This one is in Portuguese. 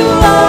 you are.